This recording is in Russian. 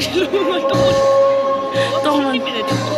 Tomlin. Tomlin.